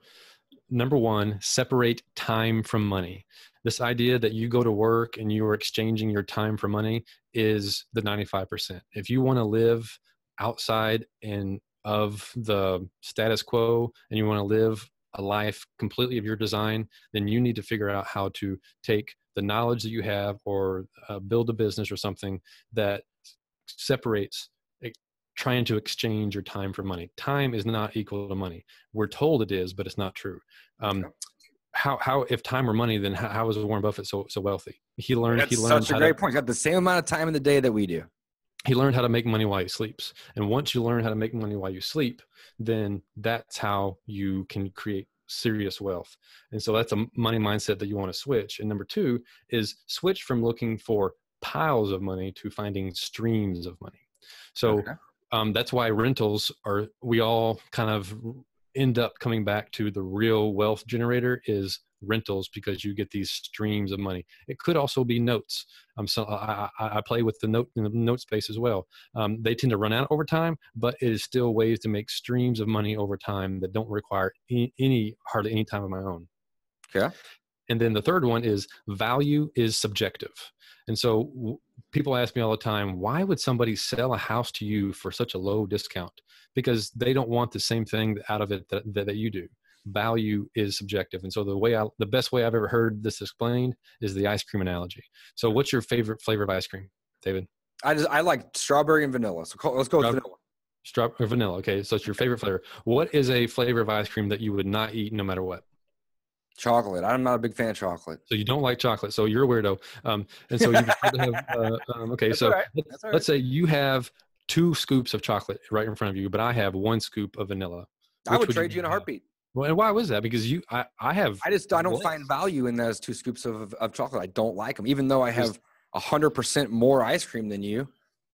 C: number one, separate time from money. This idea that you go to work and you are exchanging your time for money is the 95%. If you want to live outside and of the status quo and you want to live a life completely of your design, then you need to figure out how to take the knowledge that you have or uh, build a business or something that separates trying to exchange your time for money. Time is not equal to money. We're told it is, but it's not true. Um, How how if time were money, then how, how is Warren Buffett so so wealthy? He learned
B: That's
C: he learned
B: such a great
C: to,
B: point. Got the same amount of time in the day that we do.
C: He learned how to make money while he sleeps. And once you learn how to make money while you sleep, then that's how you can create serious wealth. And so that's a money mindset that you want to switch. And number two is switch from looking for piles of money to finding streams of money. So
B: Okay.
C: um, that's why rentals are we all kind of end up coming back to the real wealth generator is rentals because you get these streams of money it could also be notes um, so I, I, I play with the note in the note space as well um, they tend to run out over time but it is still ways to make streams of money over time that don't require any, any hardly any time of my own
B: Okay.
C: And then the third one is value is subjective. And so w- people ask me all the time, why would somebody sell a house to you for such a low discount? Because they don't want the same thing out of it that, that, that you do. Value is subjective. And so the way I, the best way I've ever heard this explained is the ice cream analogy. So what's your favorite flavor of ice cream, David?
B: I just I like strawberry and vanilla. So let's go with vanilla.
C: Strawberry vanilla. Okay, so it's your favorite flavor. What is a flavor of ice cream that you would not eat no matter what?
B: Chocolate. I'm not a big fan of chocolate.
C: So you don't like chocolate. So you're a weirdo. Um, and so you have. Uh, um, okay, That's so right. let's, right. let's say you have two scoops of chocolate right in front of you, but I have one scoop of vanilla.
B: I would, would trade you, you in a heartbeat.
C: Well, and why was that? Because you, I, I have.
B: I just I don't find value in those two scoops of, of chocolate. I don't like them, even though I have hundred percent more ice cream than you.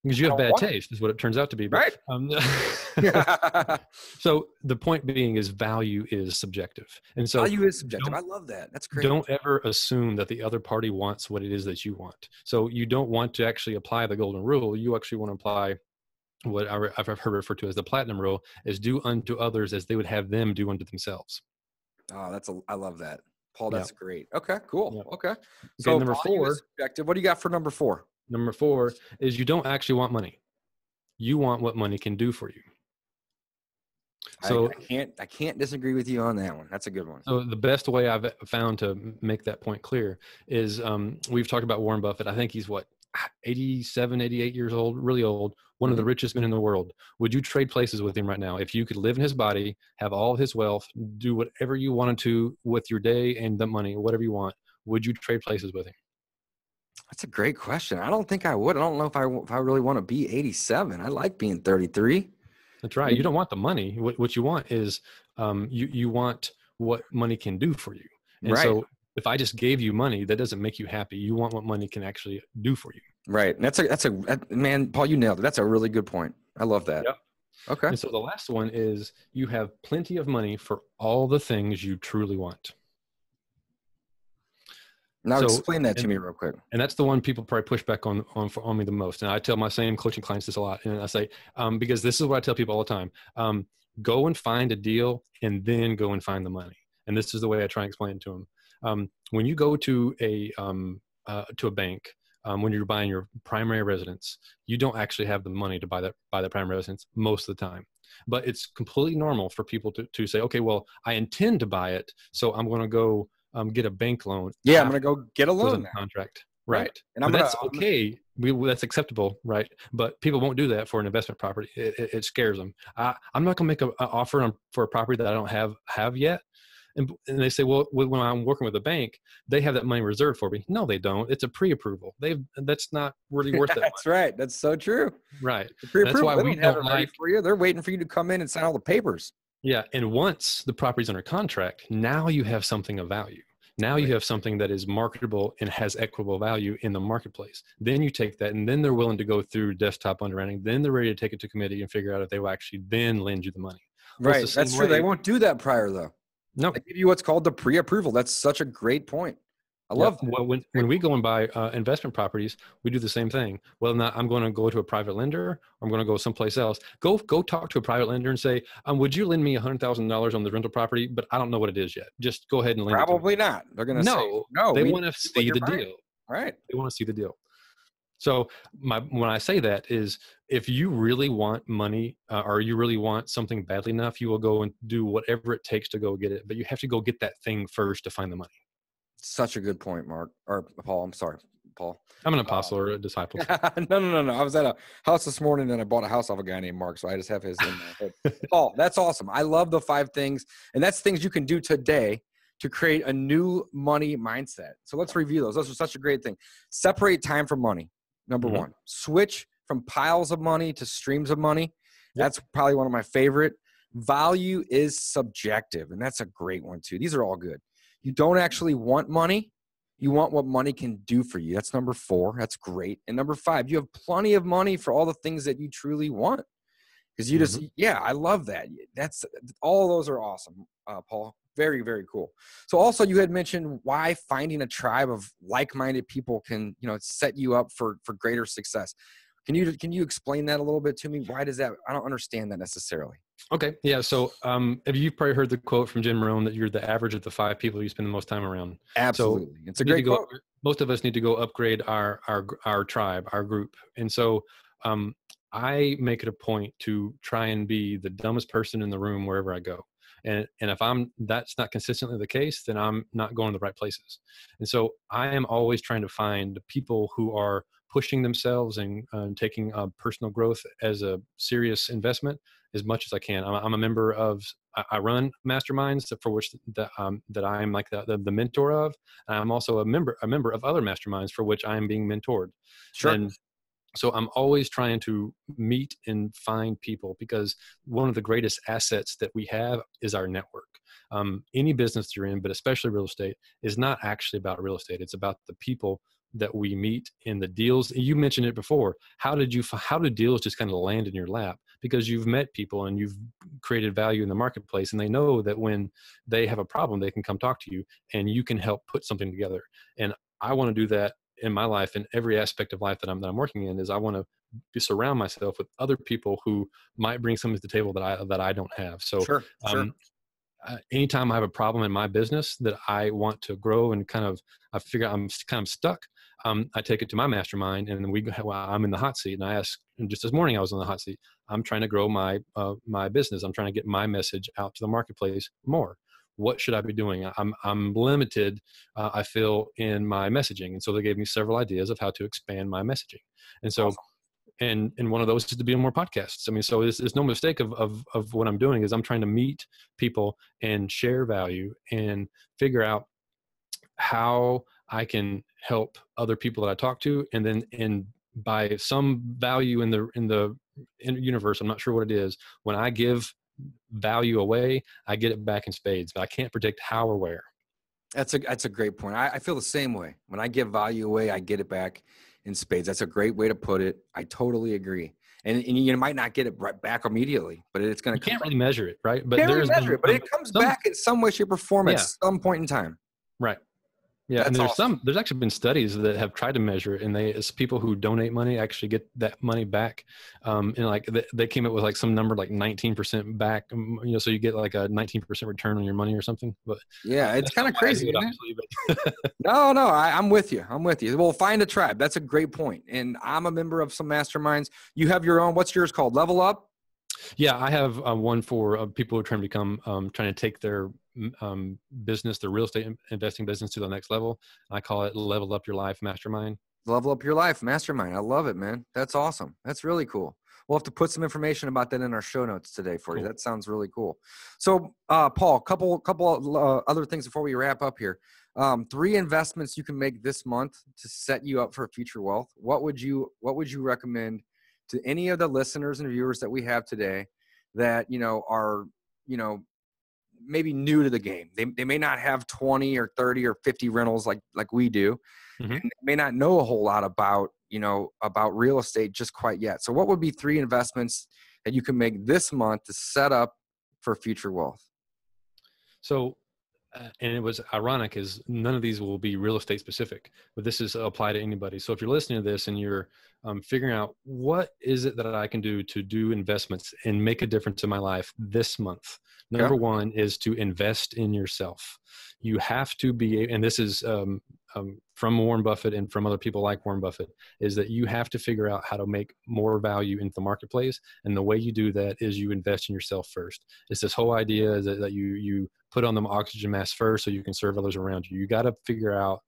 C: Because you have bad taste, is what it turns out to be.
B: But, right. Um,
C: so the point being is value is subjective, and so
B: value is subjective. I love that. That's great.
C: Don't ever assume that the other party wants what it is that you want. So you don't want to actually apply the golden rule. You actually want to apply what I've heard referred to as the platinum rule: is do unto others as they would have them do unto themselves.
B: Oh, that's a. I love that, Paul. That's great. Okay, cool. Okay. So okay, number four. Subjective. What do you got for number four?
C: Number four is you don't actually want money. You want what money can do for you.
B: So I, I, can't I can't disagree with you on that one. That's a good one.
C: So the best way I've found to make that point clear is um, we've talked about Warren Buffett. I think he's what 87, 88 years old, really old, one of the richest men in the world. Would you trade places with him right now? If you could live in his body, have all his wealth, do whatever you wanted to with your day and the money, whatever you want, would you trade places with him?
B: That's a great question. I don't think I would. I don't know if I if I really want to be 87. I like being 33.
C: That's right. You don't want the money. What what you want is um you you want what money can do for you. And right. so if I just gave you money, that doesn't make you happy. You want what money can actually do for you.
B: Right. And that's a that's a man, Paul. You nailed it. That's a really good point. I love that. Yep. Okay.
C: And so the last one is you have plenty of money for all the things you truly want.
B: Now so, explain that to and, me real quick.
C: And that's the one people probably push back on on, on me the most. And I tell my same coaching clients this a lot. And I say, um, because this is what I tell people all the time: um, go and find a deal, and then go and find the money. And this is the way I try and explain it to them. Um, when you go to a um, uh, to a bank, um, when you're buying your primary residence, you don't actually have the money to buy that buy that primary residence most of the time. But it's completely normal for people to to say, okay, well, I intend to buy it, so I'm going to go um, get a bank loan.
B: Yeah, I'm going to go get a loan
C: contract. Right. right. And I'm gonna, that's okay. We, that's acceptable, right? But people won't do that for an investment property. It, it, it scares them. I, am not going to make an offer on, for a property that I don't have have yet. And, and they say, well, when I'm working with a bank, they have that money reserved for me. No, they don't. It's a pre-approval. They that's not really worth
B: it. that's right. That's so true.
C: Right.
B: The pre-approval. That's why we don't have it like, for you. They're waiting for you to come in and sign all the papers.
C: Yeah, and once the property's under contract, now you have something of value. Now you have something that is marketable and has equitable value in the marketplace. Then you take that, and then they're willing to go through desktop underwriting. Then they're ready to take it to committee and figure out if they will actually then lend you the money.
B: Right. The That's true. They won't do that prior though.
C: No.
B: They give you what's called the pre-approval. That's such a great point. I love
C: yeah. well, when, when we go and buy uh, investment properties, we do the same thing. Well, not I'm going to go to a private lender. Or I'm going to go someplace else. Go go talk to a private lender and say, um, "Would you lend me a hundred thousand dollars on the rental property?" But I don't know what it is yet. Just go ahead and lend.
B: Probably not. They're going to
C: no,
B: say,
C: no. They want to see the buying. deal.
B: Right.
C: They want to see the deal. So my when I say that is if you really want money uh, or you really want something badly enough, you will go and do whatever it takes to go get it. But you have to go get that thing first to find the money.
B: Such a good point, Mark or Paul. I'm sorry, Paul.
C: I'm an apostle uh, or a disciple.
B: no, no, no, no. I was at a house this morning and I bought a house off a guy named Mark, so I just have his in my head. Paul, that's awesome. I love the five things, and that's things you can do today to create a new money mindset. So let's review those. Those are such a great thing. Separate time from money. Number mm-hmm. one. Switch from piles of money to streams of money. Yep. That's probably one of my favorite. Value is subjective, and that's a great one too. These are all good. You don't actually want money. You want what money can do for you. That's number four. That's great. And number five, you have plenty of money for all the things that you truly want. Because you just, mm-hmm. yeah, I love that. That's all those are awesome, uh, Paul. Very, very cool. So also you had mentioned why finding a tribe of like-minded people can, you know, set you up for for greater success. Can you can you explain that a little bit to me? Why does that? I don't understand that necessarily.
C: Okay. Yeah. So, um, have you probably heard the quote from Jim Rohn that you're the average of the five people you spend the most time around?
B: Absolutely. So it's a great
C: go,
B: quote.
C: Most of us need to go upgrade our, our, our tribe, our group. And so, um, I make it a point to try and be the dumbest person in the room wherever I go. And, and if I'm that's not consistently the case, then I'm not going to the right places. And so I am always trying to find people who are pushing themselves and uh, taking uh, personal growth as a serious investment as much as I can. I'm, I'm a member of, I run masterminds for which that, um, that I'm like the, the, the, mentor of. I'm also a member, a member of other masterminds for which I am being mentored.
B: Sure.
C: And so I'm always trying to meet and find people because one of the greatest assets that we have is our network. Um, any business you're in, but especially real estate, is not actually about real estate. It's about the people that we meet in the deals you mentioned it before how did you how do deals just kind of land in your lap because you've met people and you've created value in the marketplace and they know that when they have a problem they can come talk to you and you can help put something together and i want to do that in my life in every aspect of life that i'm that i'm working in is i want to be surround myself with other people who might bring something to the table that i that i don't have so
B: sure, um, sure
C: uh, anytime I have a problem in my business that I want to grow and kind of I figure I'm kind of stuck, um, I take it to my mastermind and we go well, I'm in the hot seat and I ask and just this morning I was in the hot seat. I'm trying to grow my uh, my business. I'm trying to get my message out to the marketplace more. What should I be doing? I'm I'm limited. Uh, I feel in my messaging, and so they gave me several ideas of how to expand my messaging. And so awesome and and one of those is to be on more podcasts i mean so it's, it's no mistake of, of of what i'm doing is i'm trying to meet people and share value and figure out how i can help other people that i talk to and then and by some value in the in the in universe i'm not sure what it is when i give value away i get it back in spades but i can't predict how or where
B: that's a that's a great point I, I feel the same way when i give value away i get it back in spades. That's a great way to put it. I totally agree. And, and you might not get it right back immediately, but it's going
C: to. You can't really measure it, right?
B: But there's measure it, but it comes some, back in some way, shape, or form yeah. at some point in time.
C: Right. Yeah, That's and there's awesome. some. There's actually been studies that have tried to measure it, and they, as people who donate money, actually get that money back. Um, and like they, they came up with like some number like 19% back. Um, you know, so you get like a 19% return on your money or something. But
B: yeah, it's kind of crazy. It, actually, no, no, I, I'm with you. I'm with you. Well, find a tribe. That's a great point. And I'm a member of some masterminds. You have your own. What's yours called? Level Up.
C: Yeah, I have uh, one for uh, people who are trying to become, um, trying to take their um, business, their real estate investing business to the next level. I call it Level Up Your Life Mastermind.
B: Level Up Your Life Mastermind. I love it, man. That's awesome. That's really cool. We'll have to put some information about that in our show notes today for cool. you. That sounds really cool. So, uh, Paul, couple couple uh, other things before we wrap up here. Um, three investments you can make this month to set you up for future wealth. What would you What would you recommend to any of the listeners and viewers that we have today that you know are you know maybe new to the game. They, they may not have 20 or 30 or 50 rentals like like we do. Mm-hmm. may not know a whole lot about, you know, about real estate just quite yet. So what would be three investments that you can make this month to set up for future wealth?
C: So uh, and it was ironic is none of these will be real estate specific but this is apply to anybody so if you're listening to this and you're um, figuring out what is it that i can do to do investments and make a difference in my life this month. Number yeah. one is to invest in yourself. You have to be and this is um, um, from warren buffett and from other people like warren buffett is that you have to figure out how to make more value into the marketplace. And the way you do that is you invest in yourself first. It's this whole idea that, that you you put on them oxygen mask first so you can serve others around you. You got to figure out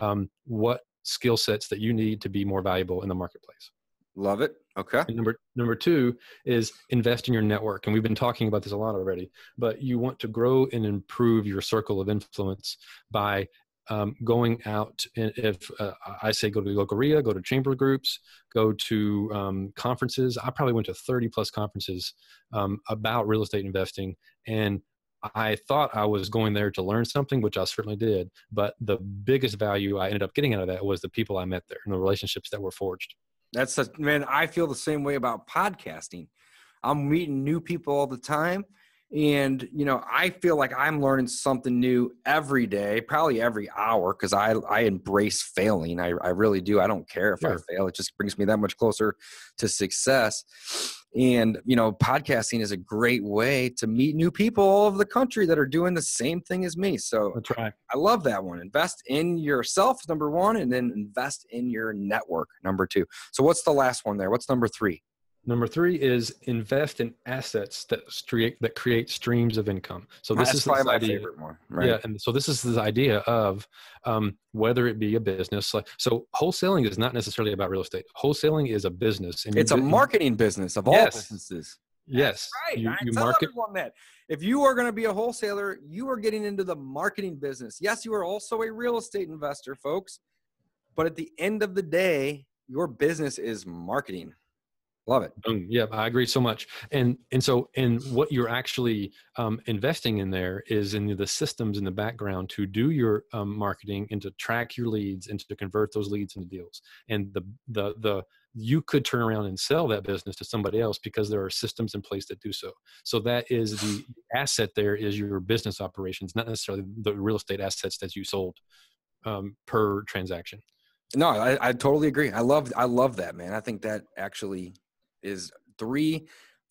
C: um, what skill sets that you need to be more valuable in the marketplace
B: Love it. Okay.
C: And number number two is invest in your network, and we've been talking about this a lot already. But you want to grow and improve your circle of influence by um, going out. If uh, I say go to the local REIA, go to chamber groups, go to um, conferences. I probably went to 30 plus conferences um, about real estate investing, and I thought I was going there to learn something, which I certainly did. But the biggest value I ended up getting out of that was the people I met there and the relationships that were forged.
B: That's a, man. I feel the same way about podcasting. I'm meeting new people all the time, and you know i feel like i'm learning something new every day probably every hour because i i embrace failing. I, I really do. I don't care if sure. i fail. It just brings me that much closer to success. And you know podcasting is a great way to meet new people all over the country that are doing the same thing as me. So
C: that's right.
B: I love that one. Invest in yourself number one and then invest in your network number two. So what's the last one there? What's number three
C: Number three is invest in assets that create that create streams of income. So this
B: That's
C: is
B: probably my
C: idea,
B: favorite one. Right?
C: Yeah, and so this is this idea of um, whether it be a business. Like so, wholesaling is not necessarily about real estate. Wholesaling is a business,
B: and it's a marketing business of all yes. businesses.
C: Yes,
B: right. You, you market that. If you are going to be a wholesaler, you are getting into the marketing business. Yes, you are also a real estate investor, folks. But at the end of the day, your business is marketing. Love it.
C: Um, yeah, I agree so much. And and so and what you're actually um, investing in there is in the systems in the background to do your um, marketing and to track your leads and to convert those leads into deals. And the the the you could turn around and sell that business to somebody else because there are systems in place that do so. So that is the asset. There is your business operations, not necessarily the real estate assets that you sold um, per transaction.
B: No, I, I totally agree. I love I love that man. I think that actually is three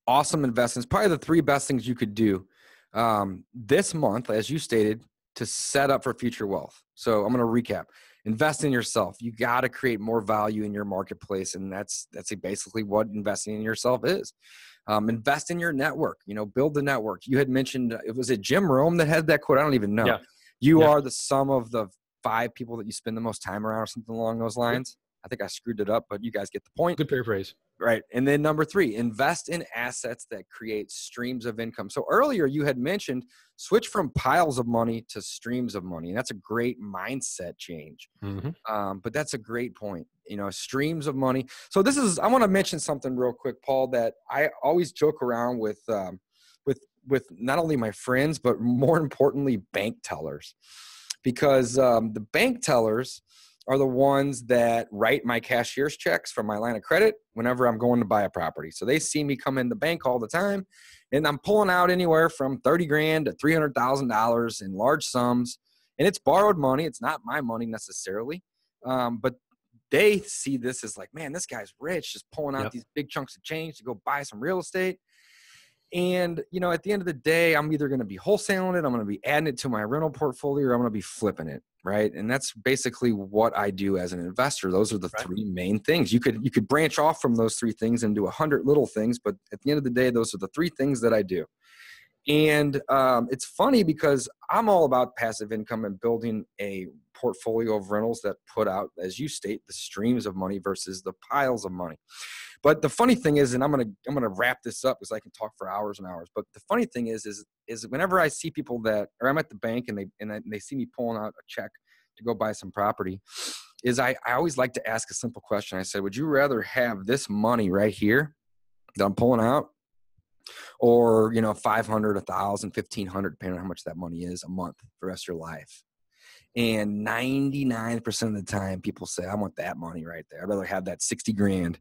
B: awesome investments, probably the three best things you could do um, this month, as you stated, to set up for future wealth. So I'm going to recap. Invest in yourself. You got to create more value in your marketplace, and that's that's basically what investing in yourself is. Um, invest in your network. You know, build the network. You had mentioned it was it Jim Rohn that had that quote. I don't even know. Yeah. You yeah. are the sum of the five people that you spend the most time around, or something along those lines. I think I screwed it up, but you guys get the point.
C: Good paraphrase.
B: Right. And then number three, invest in assets that create streams of income. So earlier you had mentioned switch from piles of money to streams of money. And that's a great mindset change. Mm-hmm. Um, but that's a great point. You know, streams of money. So this is, I want to mention something real quick, Paul, that I always joke around with, um, with, with not only my friends, but more importantly, bank tellers. Because um, the bank tellers, are the ones that write my cashier's checks from my line of credit whenever I'm going to buy a property. So they see me come in the bank all the time, and I'm pulling out anywhere from 30 grand to $300,000 in large sums. And it's borrowed money, it's not my money necessarily. Um, but they see this as like, man, this guy's rich, just pulling out yep. these big chunks of change to go buy some real estate. And you know, at the end of the day, I'm either going to be wholesaling it, I'm going to be adding it to my rental portfolio, or I'm going to be flipping it right? And that's basically what i do as an investor. Those are the right. three main things. You could you could branch off from those three things and do a hundred little things but at the end of the day those are the three things that i do. And um, it's funny because i'm all about passive income and building a portfolio of rentals that put out as you state the streams of money versus the piles of money but the funny thing is, and I'm gonna I'm gonna wrap this up because I can talk for hours and hours. But the funny thing is, is is whenever I see people that, or I'm at the bank and they and they see me pulling out a check to go buy some property, is I I always like to ask a simple question. I said, would you rather have this money right here that I'm pulling out, or you know 500 1000 1500 depending on how much that money is a month for the rest of your life and 99% of the time people say i want that money right there i'd rather have that 60 grand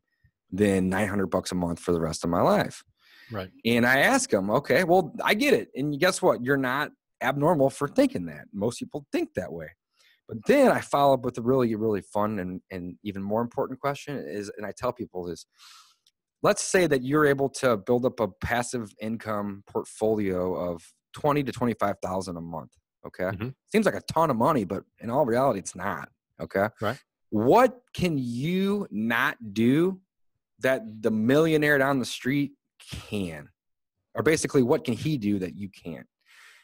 B: than 900 bucks a month for the rest of my life.
C: Right.
B: And I ask them, okay, well, I get it. And guess what? You're not abnormal for thinking that. Most people think that way. But then I follow up with a really, really fun and, and even more important question is, and I tell people is, let's say that you're able to build up a passive income portfolio of 20 to 25,000 a month. Okay. Mm-hmm. Seems like a ton of money, but in all reality, it's not. Okay.
C: Right.
B: What can you not do that the millionaire down the street can? Or basically, what can he do that you can't?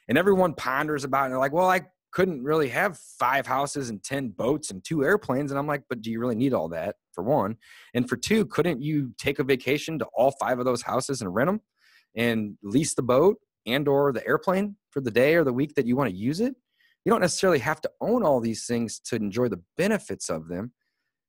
B: And everyone ponders about it. And they're like, well, I couldn't really have five houses and 10 boats and two airplanes. And I'm like, but do you really need all that for one? And for two, couldn't you take a vacation to all five of those houses and rent them and lease the boat and or the airplane for the day or the week that you want to use it? You don't necessarily have to own all these things to enjoy the benefits of them.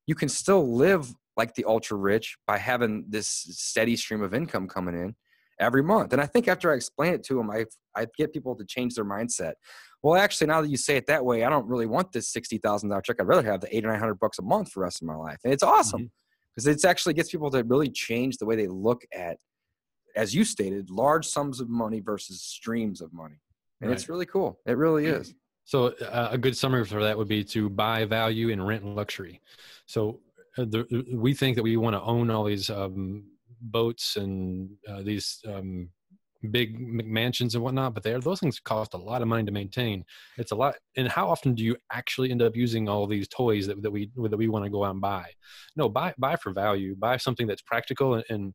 B: You can still live like the ultra rich by having this steady stream of income coming in every month. And I think after I explain it to them, I I get people to change their mindset. Well, actually, now that you say it that way, I don't really want this sixty thousand dollar check. I'd rather have the eight or nine hundred bucks a month for the rest of my life. And it's awesome because mm-hmm. it actually gets people to really change the way they look at as you stated, large sums of money versus streams of money. And right. it's really cool. It really is.
C: So uh, a good summary for that would be to buy value and rent luxury. So the, we think that we want to own all these um, boats and uh, these um, big mansions and whatnot, but there those things cost a lot of money to maintain. It's a lot. And how often do you actually end up using all these toys that, that we that we want to go out and buy? No, buy buy for value. Buy something that's practical and, and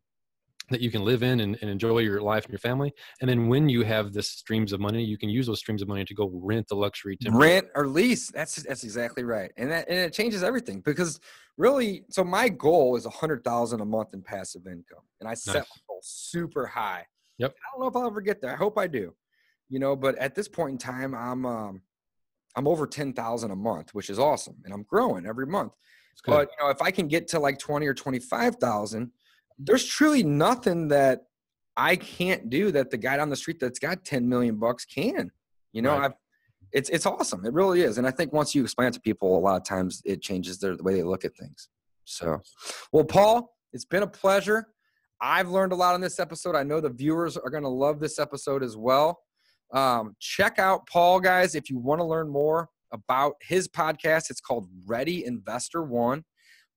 C: that you can live in and, and, enjoy your life and your family. And then when you have this streams of money, you can use those streams of money to go rent the luxury
B: timber. Rent or lease. That's that's exactly right. And that and it changes everything because really, so my goal is a hundred thousand a month in passive income, and I set nice. my goal super high.
C: Yep.
B: I don't know if I'll ever get there. I hope I do. You know, but at this point in time, I'm um, I'm over ten thousand a month, which is awesome, and I'm growing every month. But you know, if I can get to like twenty or twenty five thousand, there's truly nothing that I can't do that the guy down the street that's got ten million bucks can. You know, right. I've it's it's awesome. It really is. And I think once you explain it to people, a lot of times it changes their the way they look at things. So, well, Paul, it's been a pleasure. I've learned a lot on this episode. I know the viewers are going to love this episode as well. Um, check out Paul, guys, if you want to learn more about his podcast. It's called Ready Investor One.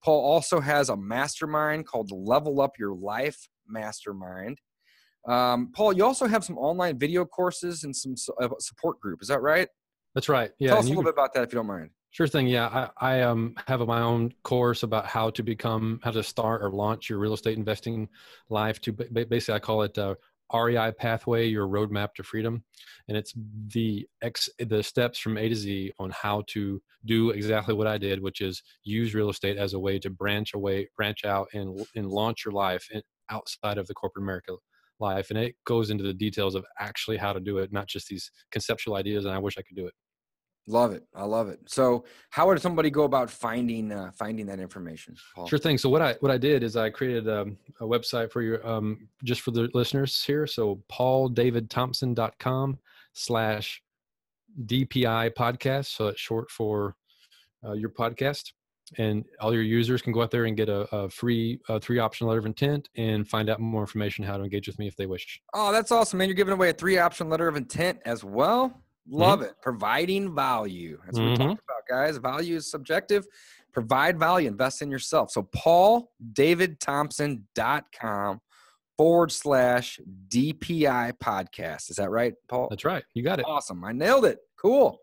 B: Paul also has a mastermind called Level Up Your Life Mastermind. Um, Paul, you also have some online video courses and some uh, support group. Is that right?
C: That's right. Yeah.
B: Tell us a little bit about that if you don't mind.
C: Sure thing. Yeah, I, I um, have my own course about how to become, how to start or launch your real estate investing life. To basically, I call it uh, REI Pathway, your roadmap to freedom, and it's the X, the steps from A to Z on how to do exactly what I did, which is use real estate as a way to branch away, branch out, and and launch your life outside of the corporate America life. And it goes into the details of actually how to do it, not just these conceptual ideas. And I wish I could do it.
B: Love it. I love it. So, how would somebody go about finding uh, finding that information?
C: Paul? Sure thing. So, what I what I did is I created a, um, a website for your um, just for the listeners here. So, pauldavidthompson.com slash DPI podcast. So it's short for uh, your podcast, and all your users can go out there and get a, a free uh, three option letter of intent and find out more information how to engage with me if they wish.
B: Oh, that's awesome, man! You're giving away a three option letter of intent as well. Love mm-hmm. it. Providing value. That's what mm-hmm. we talked about, guys. Value is subjective. Provide value. Invest in yourself. So pauldavidthompson.com forward slash DPI podcast. Is that right, Paul?
C: That's right. You got it.
B: Awesome. I nailed it. Cool.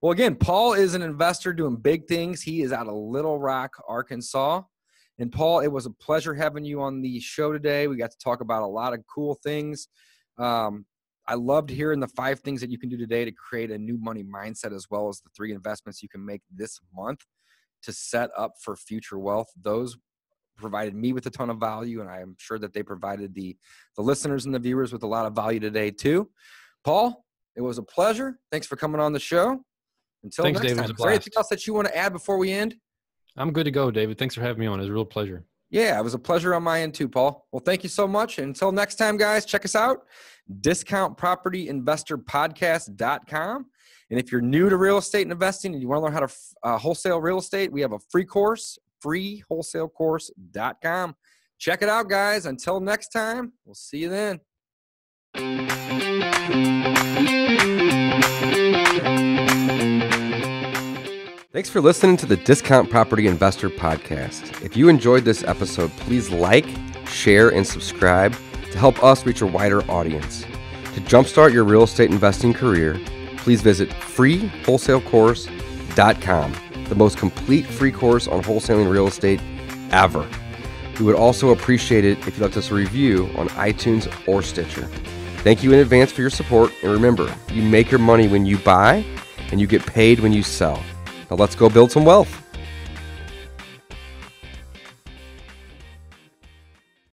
B: Well, again, Paul is an investor doing big things. He is out of Little Rock, Arkansas. And Paul, it was a pleasure having you on the show today. We got to talk about a lot of cool things. Um, I loved hearing the five things that you can do today to create a new money mindset, as well as the three investments you can make this month to set up for future wealth. Those provided me with a ton of value, and I am sure that they provided the the listeners and the viewers with a lot of value today too. Paul, it was a pleasure. Thanks for coming on the show. Until Thanks, next David. time. Is there anything else that you want to add before we end?
C: I'm good to go, David. Thanks for having me on. It was a real pleasure.
B: Yeah, it was a pleasure on my end too, Paul. Well, thank you so much. And until next time, guys, check us out discountpropertyinvestorpodcast.com. And if you're new to real estate investing and you want to learn how to uh, wholesale real estate, we have a free course, freewholesalecourse.com. Check it out, guys. Until next time, we'll see you then. Thanks for listening to the Discount Property Investor Podcast. If you enjoyed this episode, please like, share, and subscribe to help us reach a wider audience. To jumpstart your real estate investing career, please visit freewholesalecourse.com, the most complete free course on wholesaling real estate ever. We would also appreciate it if you left us a review on iTunes or Stitcher. Thank you in advance for your support, and remember, you make your money when you buy, and you get paid when you sell. Now let's go build some wealth.